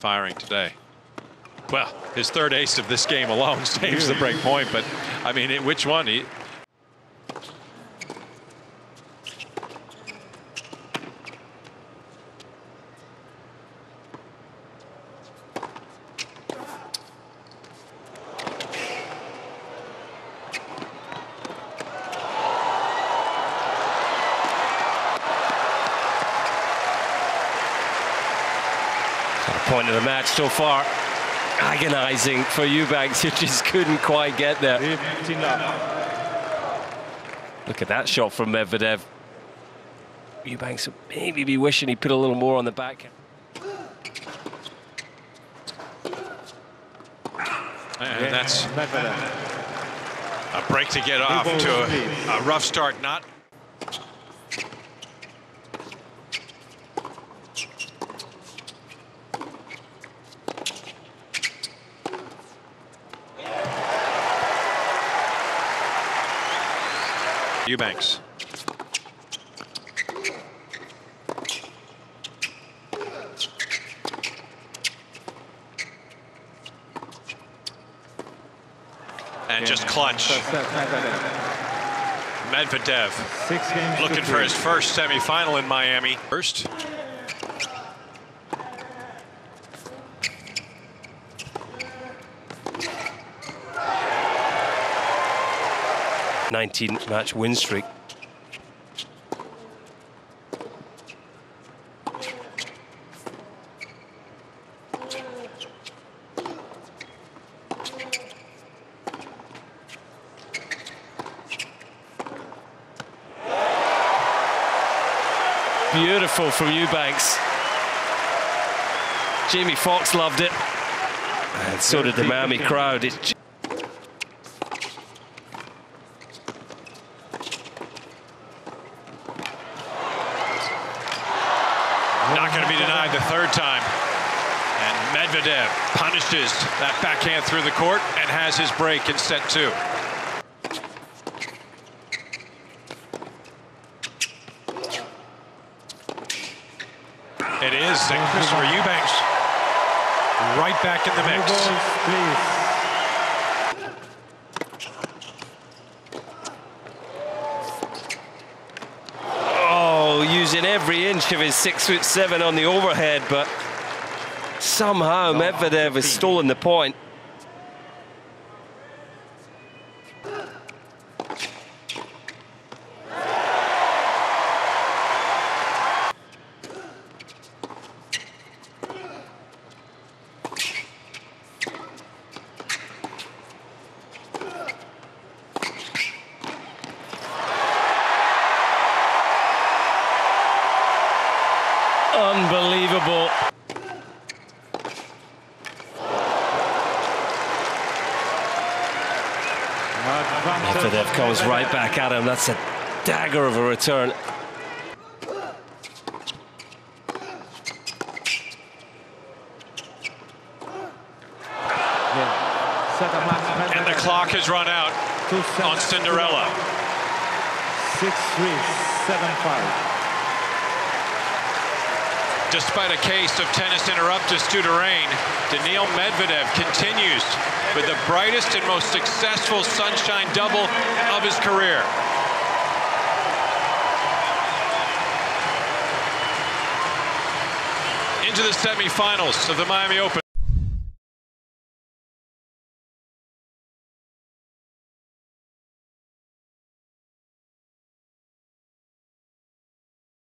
firing today. Well, his third ace of this game alone saves the break point, but I mean, which one? He, Point of the match so far. Agonizing for Eubanks, who just couldn't quite get there. Look at that shot from Medvedev. Eubanks would maybe be wishing he put a little more on the back. and that's a break to get off to a, a rough start. Not Eubanks. And just clutch. Medvedev looking for his first semifinal in Miami. First. Nineteen match win streak. Beautiful from Eubanks. Jamie Foxx loved it. And so did the Miami crowd. It's Not going to be denied third time. And Medvedev punishes that backhand through the court and has his break in set two. It is, and Christopher Eubanks right back in the mix. Every inch of his six foot seven on the overhead, but somehow Medvedev has stolen the point. Unbelievable. Medvedev comes right back at him. That's a dagger of a return. And the clock has run out on Cinderella. 6-3, 7-5. Despite a case of tennis interruptus due to rain, Daniil Medvedev continues with the brightest and most successful sunshine double of his career. Into the semifinals of the Miami Open.